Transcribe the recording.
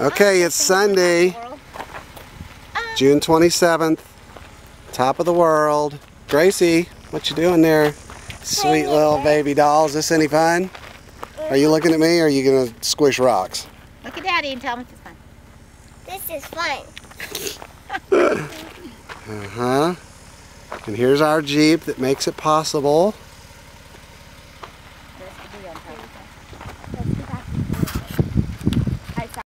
Okay, it's Sunday, June 27th, top of the world. Gracie, what you doing there? Sweet little baby doll, is this any fun? Are you looking at me or are you going to squish rocks? Look at Daddy and tell him this is fun. This is fun. uh-huh. And here's our Jeep that makes it possible.